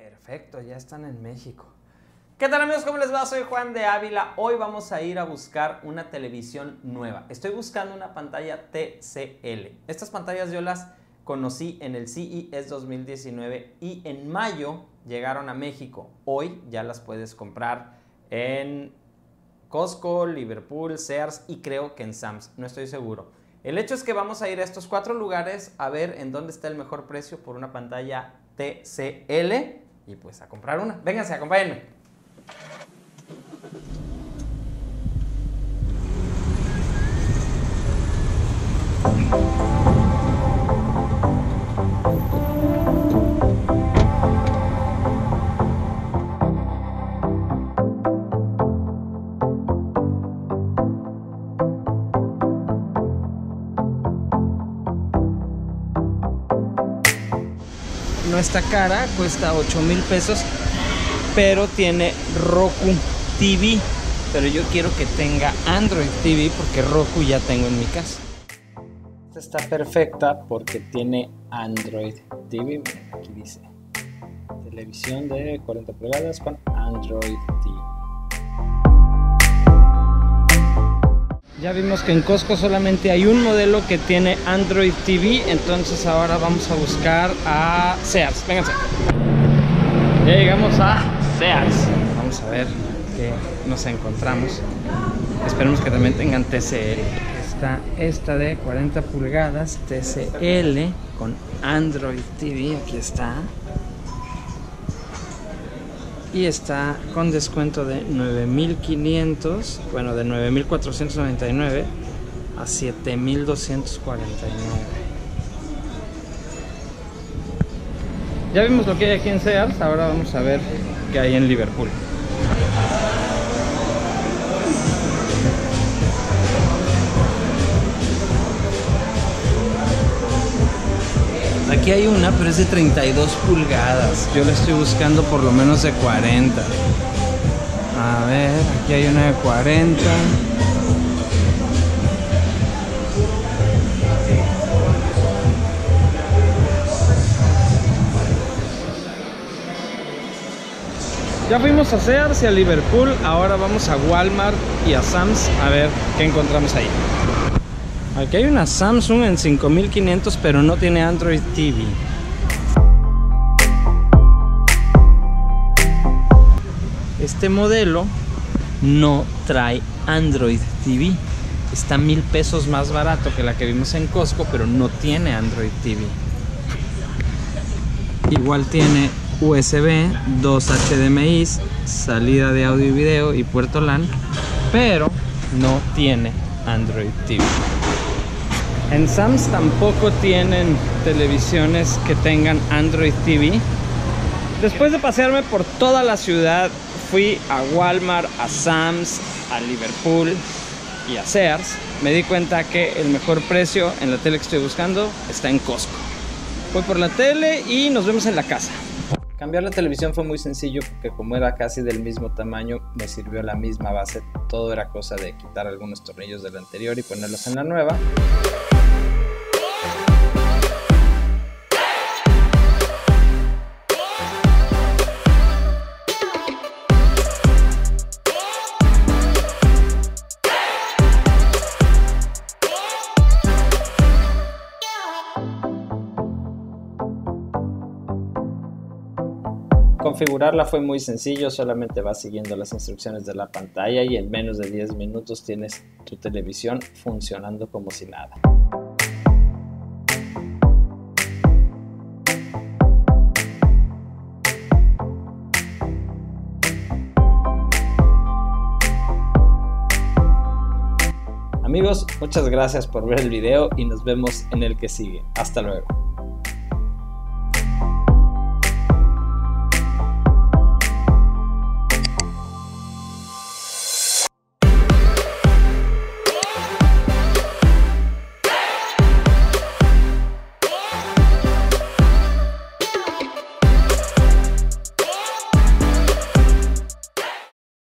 Perfecto, ya están en México. ¿Qué tal amigos? ¿Cómo les va? Soy Juan de Ávila. Hoy vamos a ir a buscar una televisión nueva. Estoy buscando una pantalla TCL. Estas pantallas yo las conocí en el CES 2019 y en mayo llegaron a México. Hoy ya las puedes comprar en Costco, Liverpool, Sears y creo que en Sams. No estoy seguro. El hecho es que vamos a ir a estos cuatro lugares a ver en dónde está el mejor precio por una pantalla TCL y pues a comprar una. Vénganse, acompáñenme. Está cara, cuesta 8 mil pesos, pero tiene Roku TV. Pero yo quiero que tenga Android TV porque Roku ya tengo en mi casa. Esta está perfecta porque tiene Android TV. Aquí dice televisión de 40 pulgadas con Android Ya vimos que en Costco solamente hay un modelo que tiene Android TV, entonces ahora vamos a buscar a Sears. Vénganse. Ya llegamos a Sears. Vamos a ver qué nos encontramos. Esperemos que también tengan TCL. Está esta de 40 pulgadas TCL con Android TV. Aquí está y está con descuento de 9500, bueno, de 9499 a 7249. Ya vimos lo que hay aquí en Sears, ahora vamos a ver qué hay en Liverpool. Aquí hay una, pero es de 32 pulgadas. Yo la estoy buscando por lo menos de 40. A ver, aquí hay una de 40. Ya fuimos a Sears y a Liverpool, ahora vamos a Walmart y a Sam's a ver qué encontramos ahí. Aquí hay una Samsung en 5500 pero no tiene Android TV. Este modelo no trae Android TV. Está mil pesos más barato que la que vimos en Costco, pero no tiene Android TV. Igual tiene USB, dos HDMI, salida de audio y video y puerto LAN, pero no tiene Android TV. En Sams tampoco tienen televisiones que tengan Android TV. Después de pasearme por toda la ciudad, fui a Walmart, a Sams, a Liverpool y a Sears. Me di cuenta que el mejor precio en la tele que estoy buscando está en Costco. Voy por la tele y nos vemos en la casa. Cambiar la televisión fue muy sencillo porque como era casi del mismo tamaño, me sirvió la misma base. Todo era cosa de quitar algunos tornillos de la anterior y ponerlos en la nueva. Configurarla fue muy sencillo, solamente vas siguiendo las instrucciones de la pantalla y en menos de 10 minutos tienes tu televisión funcionando como si nada. Amigos, muchas gracias por ver el video y nos vemos en el que sigue. Hasta luego.